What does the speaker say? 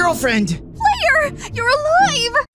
girlfriend! Player, you're alive!